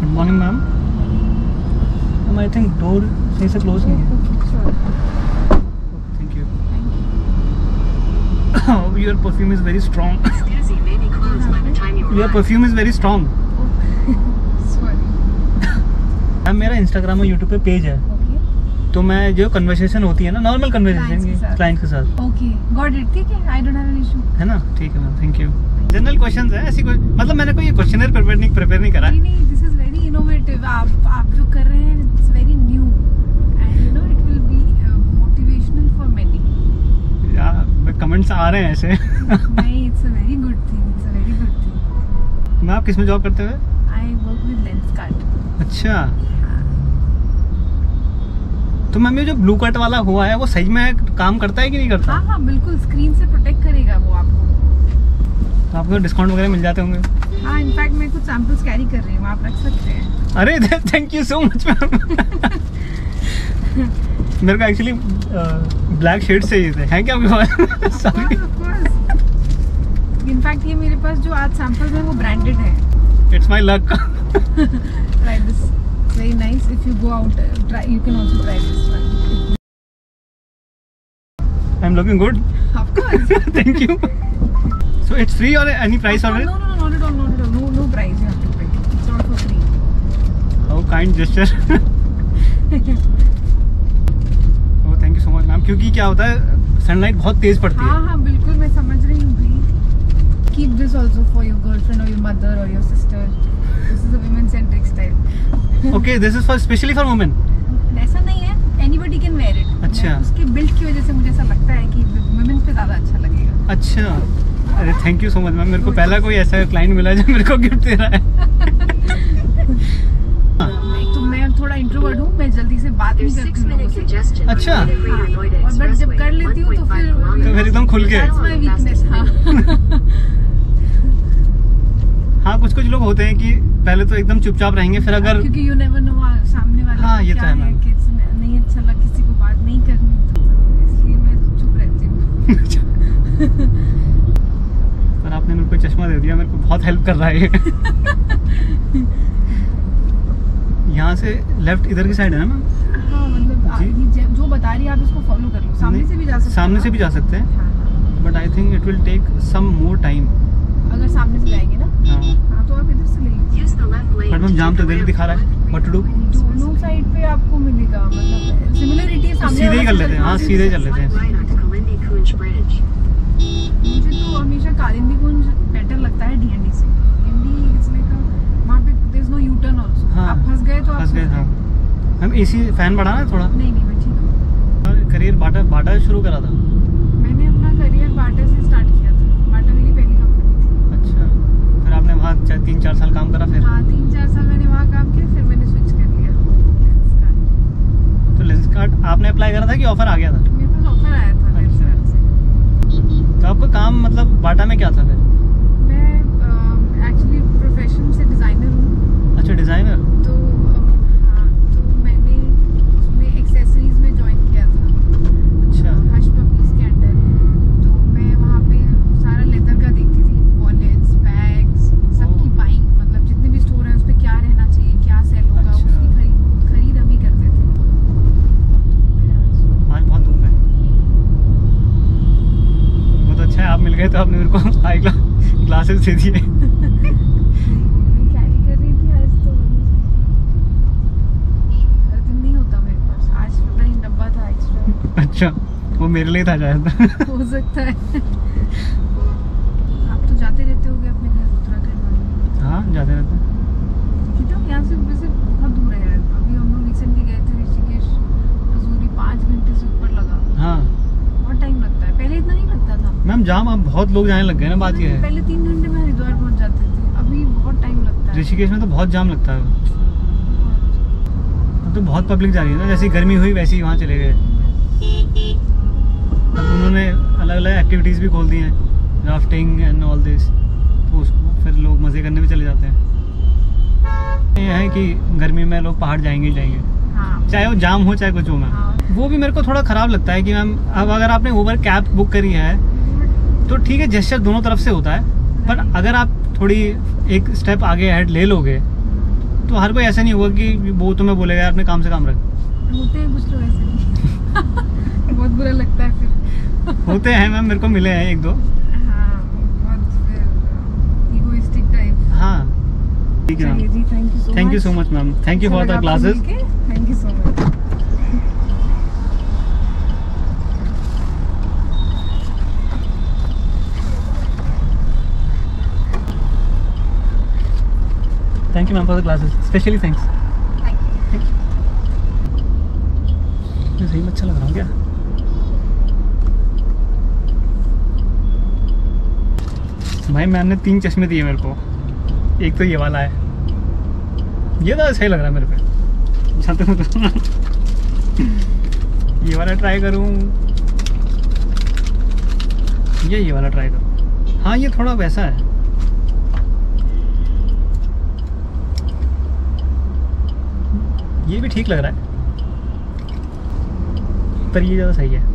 Good morning ma'am ma'am I think door सही से close नहीं है thank you your perfume is very strong you. May be closed by the time you your arrive. Perfume is very strong ma'am मेरा Instagram और YouTube पे page है। तो मैं जो कन्वर्सेशन होती है ना नॉर्मल कन्वर्सेशन। क्लाइंट के साथ। ओके गॉट इट ठीक है. I don't have an issue है ना? ठीक है ma'am thank you general questions है ऐसी कोई मतलब मैंने कोई क्वेश्चनर प्रिपेयर नहीं प्रिपेयर नहीं करा। नहीं नहीं दिस इज़ वेरी इनोवेटिव आप आप जो कर रहे हैं it's very new and you know it will be motivational for many यार कमेंट्स आ रहे हैं ऐसे। नहीं it's a very good thing it's a very good thing मैं आप किसमें जॉब करते हुए? I work with Lenskart अच्छा। तो मैम ये जो ब्लू कट वाला हुआ है वो सही में काम करता है कि नहीं करता? हाँ हाँ बिल्कुल स्क्रीन से आपको डिस्काउंट वगैरह मिल जाते होंगे। हाँ इनफैक्ट मैं कुछ सैंपल्स कैरी कर रही हूँ आप रख सकते हैं। अरे thank you so much ma'am मेरे को एक्चुअली ब्लैक शेड चाहिए थे। हैं क्या आपके पास? सॉरी इनफैक्ट ये मेरे पास जो आज सैंपल्स हैं वो ब्रांडेड है। It's my luck nice. If you go out uh, try you can also try this one. I am looking good of course. Thank you so it's free और any price no, on no no no not at all not at all no no price you have to pay it's all for free how kind gesture oh thank you so much ma'am क्योंकि क्या होता है sunlight बहुत तेज पड़ती हाँ है हाँ बिल्कुल मैं समझ रही हूँ भी keep this also for your girlfriend or your mother or your sister this is a women centric style okay this is for specially for women ऐसा नहीं है anybody can wear it अच्छा। उसके बिल्ड की वजह से मुझे ऐसा लगता है कि women पे ज़्यादा अच्छा लगेगा अच्छा अरे thank you so much ma'am मेरे को पहला कोई ऐसा क्लाइंट मिला जो मेरे को गिफ्ट दे रहा है। तो मैं थोड़ा इंट्रोवर्ट हूँ मैं जल्दी से बात नहीं करती हूँ अच्छा। the Greater Noida और बट जब कर लेती हूँ तो फिर तो फिर एकदम खुल के। That's हाँ। हाँ कुछ कुछ लोग होते हैं कि पहले तो एकदम चुपचाप रहेंगे फिर अगर क्योंकि यू नेवर नो सामने वाले हाँ, ये तो क्या है, मैम। नहीं अच्छा लगा किसी को बात नहीं करनी तो इसलिए मैं चुप रहती हूँ। पर आपने मेरे को चश्मा दे दिया मेरे को बहुत हेल्प कर रहा है यहाँ से लेफ़्ट इधर की साइड है ना मैम हाँ मतलब जी। बता रही है आप इसको फॉलो कर लो सामने से भी जा सकते सामने से भी जा सकते हैं हाँ, हाँ। But I think it will take some more time अगर सामने से जाएँगे ना हाँ हाँ तो आप इधर से ले लीजिए बट मैम जाम तो इधर दिखा रहा है to व्हाट टू डू दोनों साइड पे आपको मिलेगा मतलब सिमिलरिटी है सामने सीधे ही कर लेते हैं, हाँ, सीधे चल लेते हैं। कालिंदी कुंज बेटर लगता है डीएनडी से। डीएनडी इट्स लाइक वहाँ पे there is no U turn also हाँ, आप फंस गए तो आप फंस गए हाँ। मैम एसी फ़ैन बढ़ाना है थोड़ा। नहीं नहीं मैं ठीक हूँ। करियर बाटा बाटा शुरू करा था। मैंने अपना करियर बाटा से स्टार्ट किया था। बाटा मेरी पहली कंपनी थी। अच्छा। फिर आपने वहाँ चा- तीन चार साल काम करा फिर? हाँ तीन चार साल मैंने वहाँ काम किया फिर मैंने स्विच कर लिया। तो लेंस कार्ड आपने अप्लाई करा था कि ऑफ़र आ गया था? मेरे पास ऑफ़र आया था। तो आपका काम मतलब बाटा में क्या था फिर मैं एक्चुअली प्रोफेशन से डिज़ाइनर हूँ अच्छा डिज़ाइनर तो अम, हाँ तो मैंने उसमें एक्सेसरीज में ज्वाइन किया था अच्छा हश पपीज के अंडर तो मैं वहाँ पे सारा लेदर का देखती थी वॉलेट्स बैग्स सबकी ओह। बाइंग मतलब जितने भी स्टोर हैं उस पर क्या रहना चाहिए क्या सेल होगा अच्छा। उसकी खरीद खरीद हम ही करते थे आज बहुत धूप है बहुत अच्छा है आप मिल गए तो आपने मेरे को आई ग्लासेस दे दिए मैं कैरी कर रही थी आज तो हर दिन नहीं होता मेरे पास आज पता नहीं डब्बा दे दिए अच्छा वो मेरे लिए था शायद। हो सकता है आप तो जाते रहते होगे अपने घर उत्तराखंड वाले हाँ जाते रहते हैं। ठीक है यहाँ से वैसे बहुत दूर है यार अभी हम लोग रिसेंटली गए थे ऋषिकेश मसूरी पाँच घंटे से ऊपर लगा हाँ बहुत टाइम लगता है पहले इतना नहीं लगता था मैम जाम अब बहुत लोग जाने लग गए ना बात ये है। पहले तीन घंटे में हरिद्वार पहुँच जाते थे। अभी बहुत टाइम लगता है। ऋषिकेश में तो बहुत जाम लगता है। तो बहुत पब्लिक जा रही है ना जैसी गर्मी हुई वैसे ही वहाँ चले गए। अब उन्होंने अलग अलग एक्टिविटीज़ भी खोल दी हैं राफ्टिंग एंड ऑल दिस तो उसको फिर लोग मज़े करने भी चले जाते हैं। ये है कि गर्मी में लोग पहाड़ जाएँगे ही जाएँगे। हाँ। चाहे वो जाम हो चाहे कुछ हो मैम। हाँ। वो भी मेरे को थोड़ा ख़राब लगता है कि मैम अब अगर आपने ऊबर कैब बुक करी है तो ठीक है जेस्चर दोनों तरफ़ से होता है पर अगर आप थोड़ी एक स्टेप आगे हेड ले लोगे तो हर कोई ऐसा नहीं होगा कि वो तुम्हें बोलेगा यार अपने काम से काम रख। होते हैं कुछ लोग ऐसे बहुत बुरा लगता है फिर। होते हैं मैम मेरे को मिले हैं एक दो। हाँ बहुत फिर इगोइस्टिक टाइप हाँ। ठीक है thank you so much ma'am thank you for the classes thank you so much thank you ma'am for the classes specially thanks thank you मैं सही में अच्छा लग रहा हूँ क्या? भाई मैम ने तीन चश्मे दिए मेरे को। एक तो ये वाला है। ये तो सही लग रहा है मेरे पे। हो तो ये वाला ट्राई करूँ। ये ये वाला ट्राई करूँ। हाँ ये थोड़ा वैसा है। ये भी ठीक लग रहा है। पर ये ज़्यादा सही है।